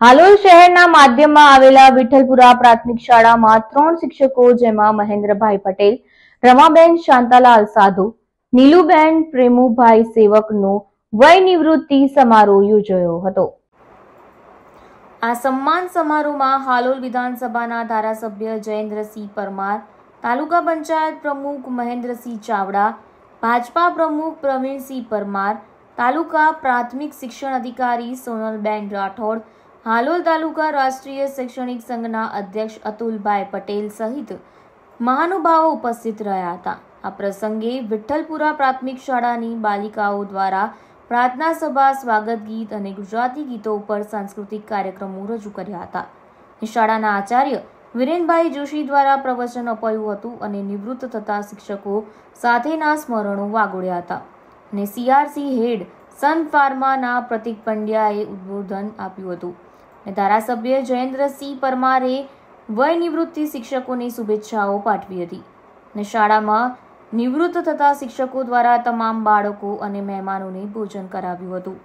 હાલોલ શહેરના માધ્યમમાં આવેલા વિઠ્ઠલપુરા પ્રાથમિક શાળામાં ત્રણ શિક્ષકો, જેમાં મહેન્દ્રભાઈ પટેલ, રમાબેન શાંતાલાલ સાધુ, નીલુબેન પ્રેમુભાઈ સેવકનો વય નિવૃત્તિ સમારોહ યોજાયો હતો. આ સન્માન સમારોહમાં હાલોલ વિધાનસભાના ધારાસભ્ય જયેન્દ્રસિંહ પરમાર, તાલુકા પંચાયત પ્રમુખ મહેન્દ્રસિંહ ચાવડા, ભાજપા પ્રમુખ પ્રવીણસિંહ પરમાર, તાલુકા પ્રાથમિક શિક્ષણ અધિકારી સોનલબેન રાઠોડ હાલોલ તાલુકા રાષ્ટ્રીય શૈક્ષણિક સંઘના અધ્યક્ષ અતુલભાઈ પટેલ સહિત મહાનુભાવો ઉપસ્થિત રહ્યા હતા. આ પ્રસંગે વિઠ્ઠલપુરા પ્રાથમિક શાળાની બાલિકાઓ દ્વારા પ્રાર્થના સભા, સ્વાગત ગીત અને ગુજરાતી ગીતો ઉપર સાંસ્કૃતિક કાર્યક્રમો રજૂ કર્યા હતા. શાળાના આચાર્ય વિરેનભાઈ જોશી દ્વારા પ્રવચન અપાયું હતું અને નિવૃત્ત થતા શિક્ષકો સાથેના સ્મરણો વાગોડ્યા હતા. અને સીઆરસી હેડ સન ફાર્માના પ્રતિક પંડ્યાએ ઉદ્બોધન આપ્યું હતું. અને ધારાસભ્ય જયેન્દ્રસિંહ પરમારે વય નિવૃત્તિ શિક્ષકોને શુભેચ્છાઓ પાઠવી હતી. અને શાળામાં નિવૃત્ત થતા શિક્ષકો દ્વારા તમામ બાળકો અને મહેમાનોને ભોજન કરાવ્યું હતું.